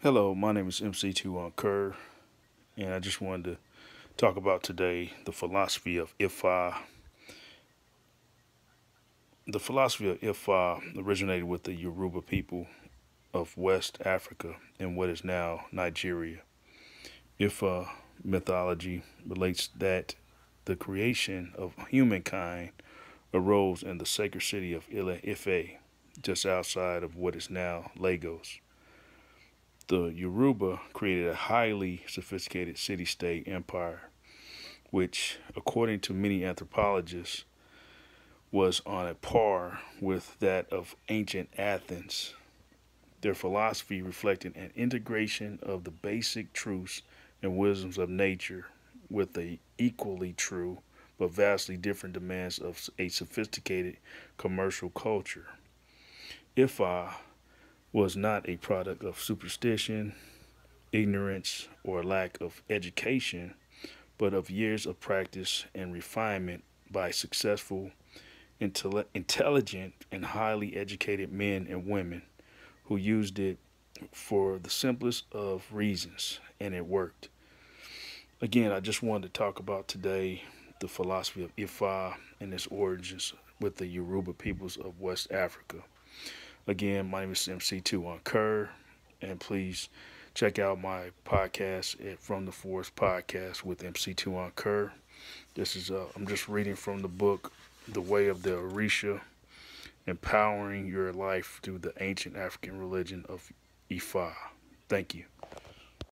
Hello, my name is Msitu Anker, and I just wanted to talk about today the philosophy of Ifa. The philosophy of Ifa originated with the Yoruba people of West Africa in what is now Nigeria. Ifa mythology relates that the creation of humankind arose in the sacred city of Ile Ife, just outside of what is now Lagos the Yoruba created a highly sophisticated city state empire, which, according to many anthropologists, was on a par with that of ancient Athens. Their philosophy reflected an integration of the basic truths and wisdoms of nature with the equally true but vastly different demands of a sophisticated commercial culture. Ifa was not a product of superstition, ignorance, or lack of education, but of years of practice and refinement by successful, intelligent, and highly educated men and women who used it for the simplest of reasons, and it worked. Again, I just wanted to talk about today the philosophy of Ifa and its origins with the Yoruba peoples of West Africa. Again, my name is Msitu Anker, and please check out my podcast at From the Forest Podcast with Msitu Anker. This is uh, I'm just reading from the book The Way of the Orisha, empowering your life through the ancient African religion of Ifa. Thank you.